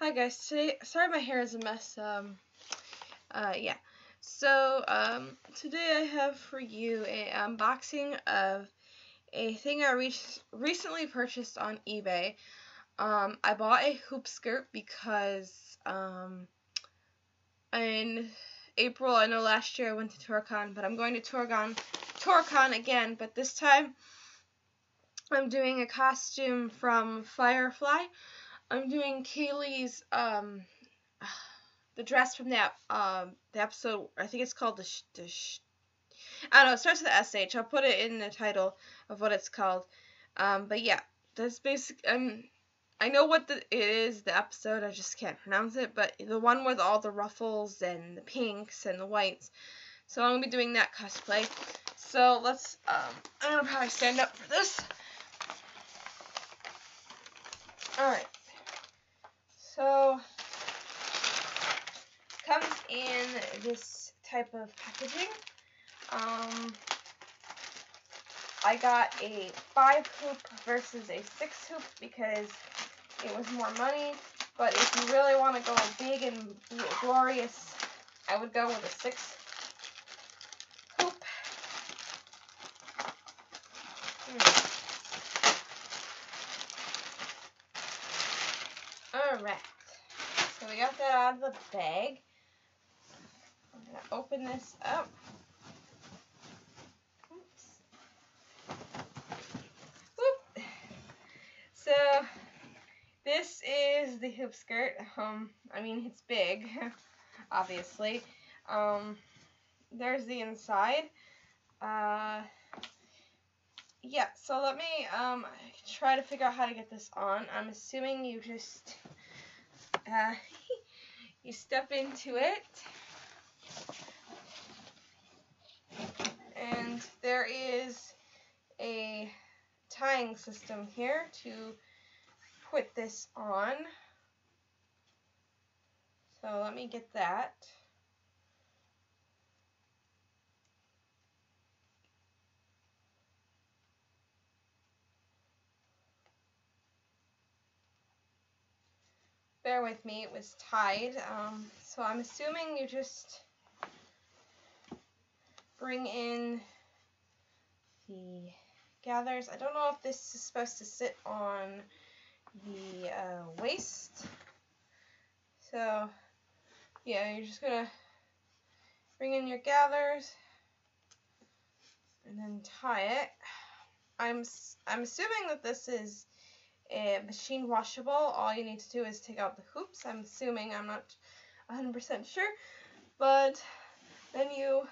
Hi guys, today, sorry my hair is a mess, um, uh, yeah. So, um, today I have for you a unboxing of a thing I re recently purchased on eBay. Um, I bought a hoop skirt because, um, in April, I know last year I went to Torcon, but I'm going to Torcon, Torcon again, but this time I'm doing a costume from Firefly. I'm doing Kaylee's um the dress from that um the episode. I think it's called the sh- the sh- I don't know. It starts with sh. I'll put it in the title of what it's called. Um, but yeah, that's basic. Um, I know what the, it is. The episode. I just can't pronounce it. But the one with all the ruffles and the pinks and the whites. So I'm gonna be doing that cosplay. So let's. Um, I'm gonna probably stand up for this. All right. So, comes in this type of packaging. Um, I got a 5 hoop versus a 6 hoop because it was more money. But if you really want to go big and glorious, I would go with a 6 hoop. Hmm. Alright, so we got that out of the bag. I'm going to open this up. So, this is the hoop skirt. Um, I mean, it's big, obviously. Um, there's the inside. Uh, yeah, so let me um, try to figure out how to get this on. I'm assuming you just uh, you step into it and there is a tying system here to put this on. So let me get that. Bear with me, it was tied. Um, so I'm assuming you just bring in the gathers. I don't know if this is supposed to sit on the uh, waist. So, yeah, you're just to bring in your gathers and then tie it. I'm I'm assuming that this is machine washable. All you need to do is take out the hoops. I'm assuming, I'm not 100% sure. But then you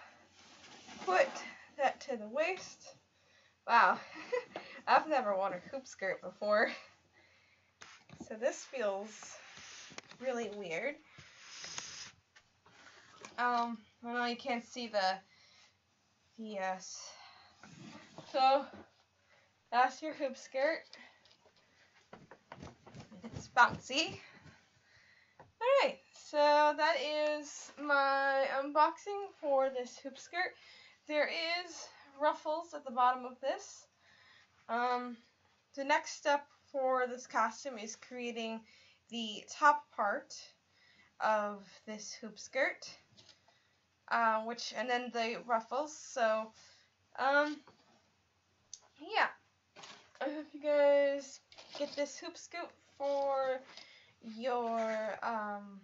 put that to the waist. Wow, I've never worn a hoop skirt before. So this feels really weird. Um, I know you can't see the, uh, so that's your hoop skirt bouncy. Alright, so that is my unboxing for this hoop skirt. There is ruffles at the bottom of this. Um, the next step for this costume is creating the top part of this hoop skirt, uh, which and then the ruffles. So, um, yeah. I hope you guys get this hoop skirt for your um,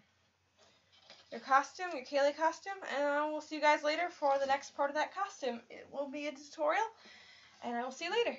your costume, your Kaylee costume, and I will see you guys later for the next part of that costume. It will be a tutorial, and I will see you later.